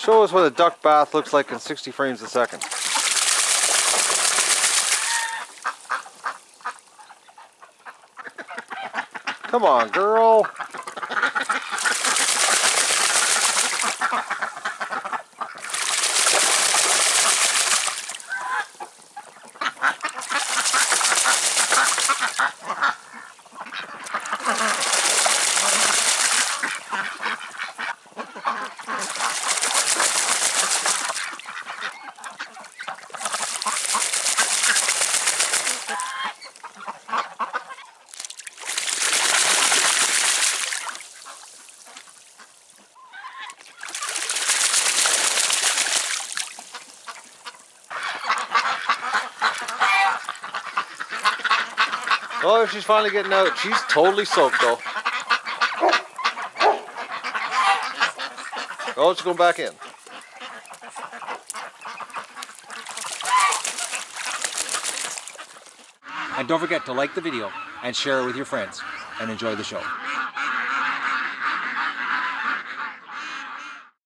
Show us what a duck bath looks like in 60 frames a second. Come on, girl. Oh, she's finally getting out. She's totally soaked though. Oh, she's going back in. And don't forget to like the video and share it with your friends and enjoy the show.